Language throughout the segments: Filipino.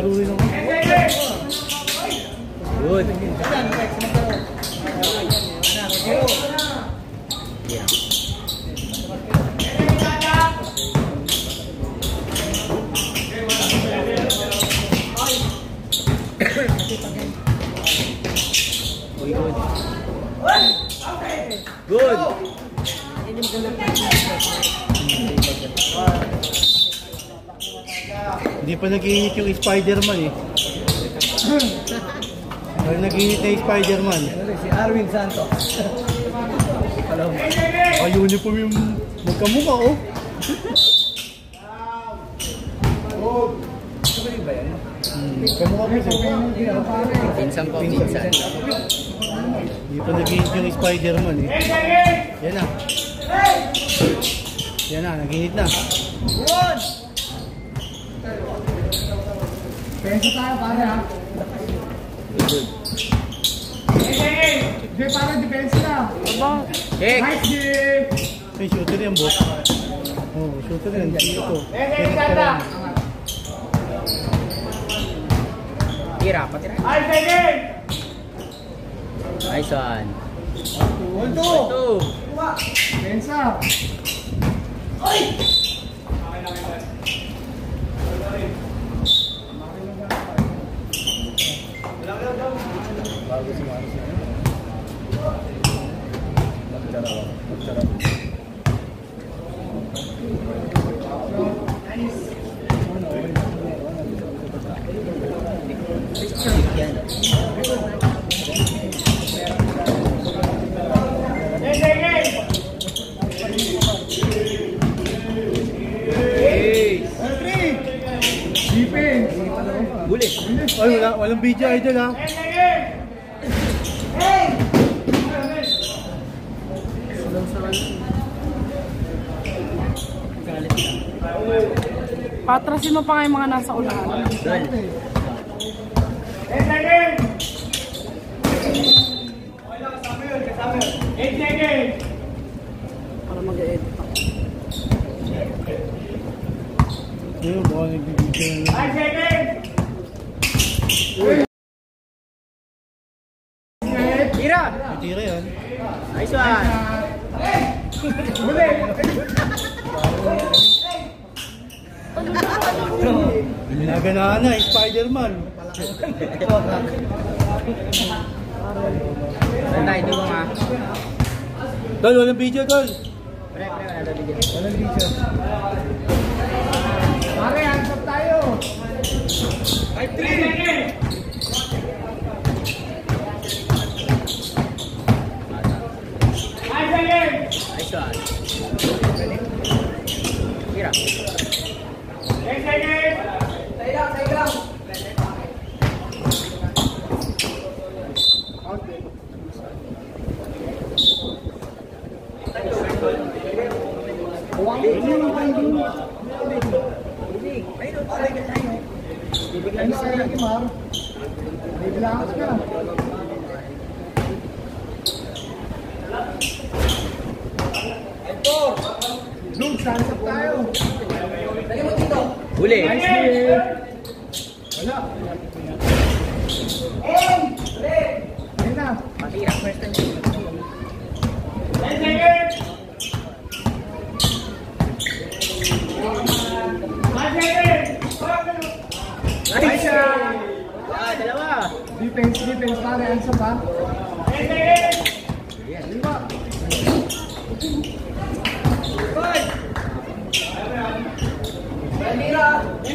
Laro rin ako. Good. Good. Hindi pa nag-iinit yung Spider-Man eh. Pag nag-iinit na yung Spider-Man. Si Arwin Santos. Ay, uniform yung magkamukha oh. Hmm, kamukha mo siya. Pinsan ko, pinsan. Hindi pa nag-iinit yung Spider-Man eh. Yan na. Yan na, nag-iinit na. Pensa tayo pare ha. Hindi pare, depensa na. Kick. Nice! Ay, shooter yan, boss. Oh, shooter yan. Dito. Ganda! Tira, patira. Nice game! Nice one. One, two! Two. Pensa! Hey. One, three! Defense! Buli. Ay, wala, walang video idol ha. Patrasin mo pa nga yung mga nasa unahan. Dol. Para mag-edit ako. Ayun, baka nagbibigay na. Tira. Tira yan. Nice one. Ginaganaan na, Spider-Man. Tanda, ito mo nga. Tol, walang video, tol. Pre, pre, wala daw bigyan. Walang video. Pare, hands up tayo! Nice one. Tira. Bibigyan sa akin, Mar. Bibigyan. Luke, hands up tayo! Huli. Wala. Matira. First time. Nice. Ah, dalawa. Defense, defense, pare, hands up ha. Lima.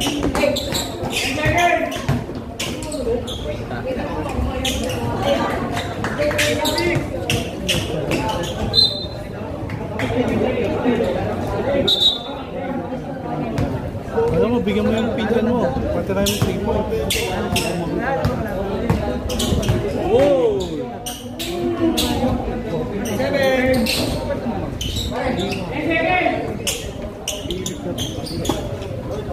Alam mo, bigyan mo yung pinsan mo. Patirahin mo yung pinsan mo. Wow! Seven! Seven!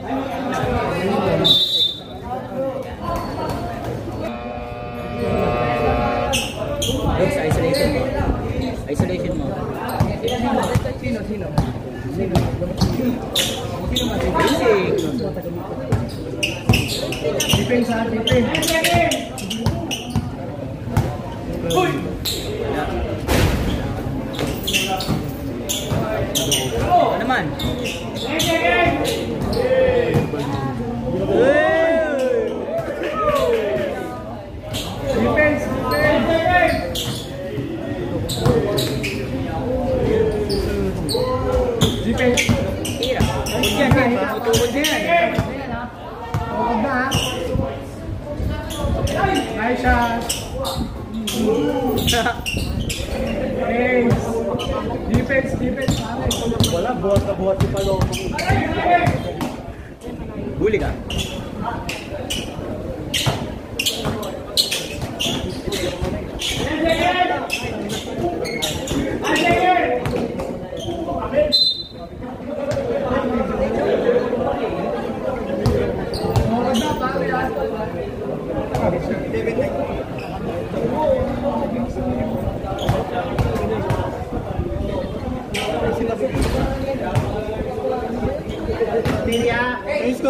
yun. Look sa isolation mo. Isolation mo. Sino, sino? Basic. Defense ha, defense. Ano naman? Defense, defense. Defense. Tira. Tukod yan, eh. Tukod yan. Huwag na ha. Nice shot. Defense. Defense. Wala, buhat na buhat yung palo. Huli ka. Huwag na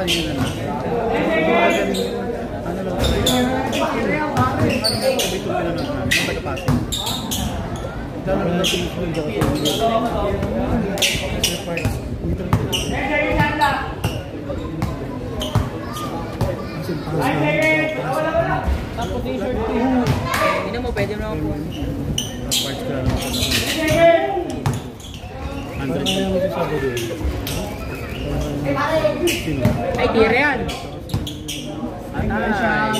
Dito rin. Kasi parang Hindi mo, pwede mo ako. parts ka lang. 100 Ay, tira yan. Atay.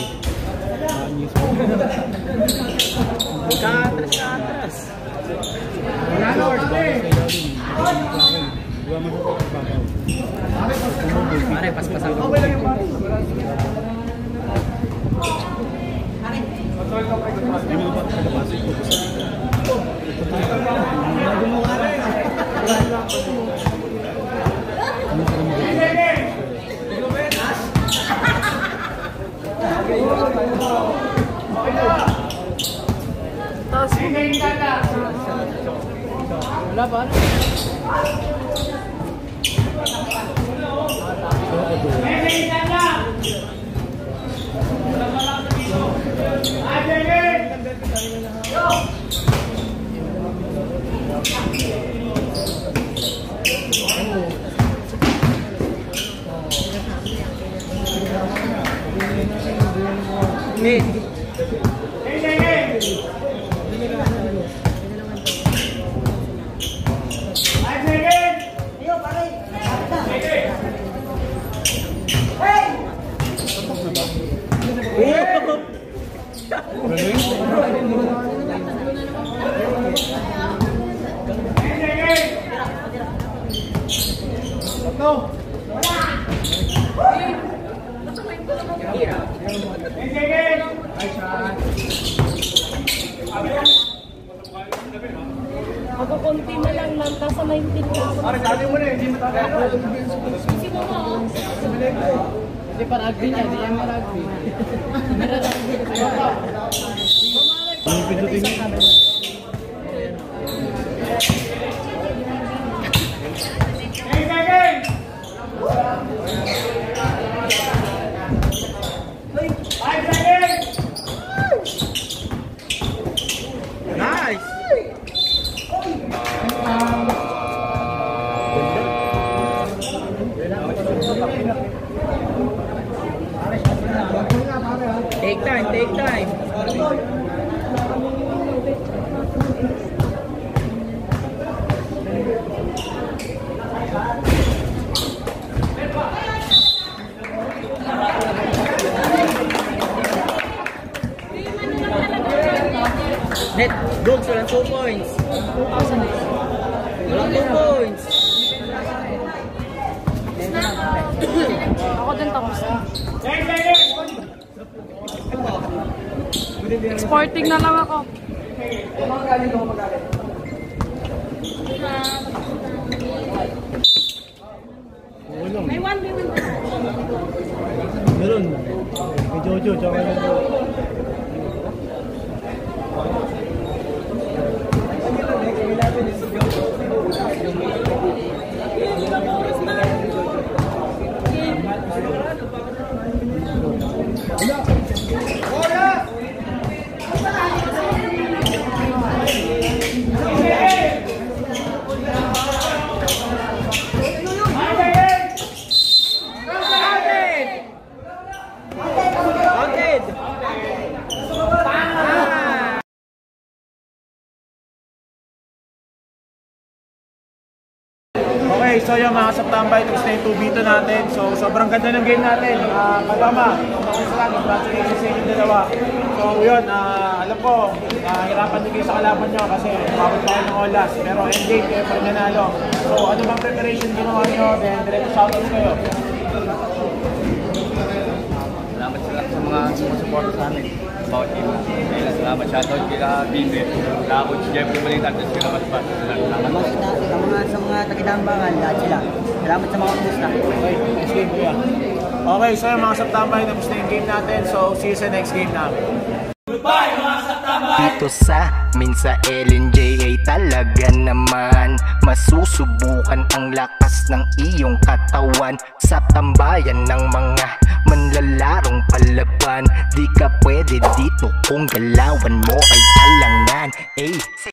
Katras, katras. Wala na pare. Diba masasakit Pare, paspas ako. Okay lang yung pare. Hindi mo ba pagkapasok ko? Tapos, wala ba? Mid. Magkakunti na lang, nan- nasa 19 ka. Hindi pa rugby niya, hindi yan rugby. Ang pindutin niya. 2 points. Walang 2 points. Ako din tapos na. Sporting na lang ako. May 1 may 1 Meron. May Jojo, tsaka. Counted! Okay, so yung mga saptambay, tapos na yung 2v2 natin. So, sobrang ganda ng game natin. Uh, Kalama, makusalan, congratulations sa inyong dalawa. So, yun, ah, alam ko, nahirapan din kayo sa kalaban nyo kasi umabot tayo ng olas. Pero endgame, kayo pa nanalo. So, ano bang preparation ginawa nyo? Then, direct shoutouts kayo. Salamat sa, sa mga sumusuporta sa amin. Bawat team. Kaya salamat. Shoutout kila Bimbe. Kila Coach Jeffrey Balitan. At kila Matpat. Salamat. Mga, sa mga, sa mga takitambangan, lahat sila. Salamat sa mga kumusta. Okay, next game kuya. Okay, so yung mga saptambay, tapos na yung game natin. So, see you sa next game namin. Dito sa min sa LNJ ay talaga naman Masusubukan ang lakas ng iyong katawan Sa tambayan ng mga manlalarong palaban. Di ka pwede dito kung galawan mo ay alangan. Ay,